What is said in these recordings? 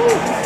Of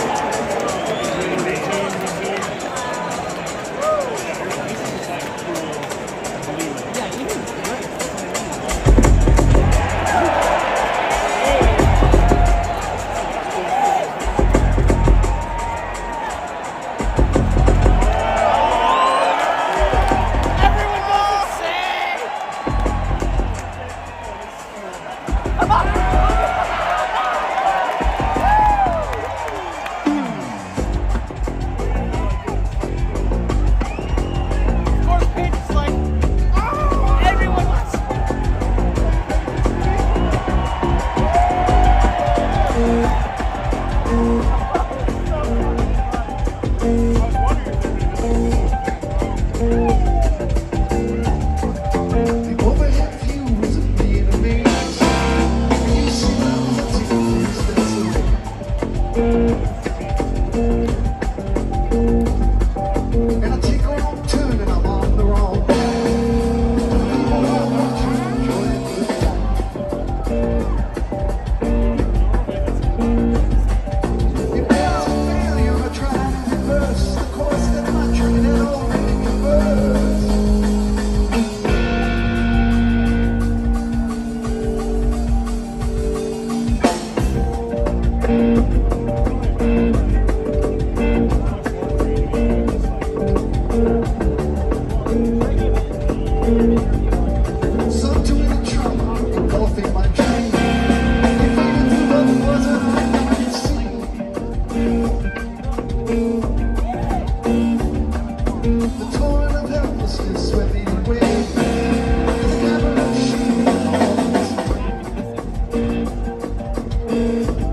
engulfing my train. If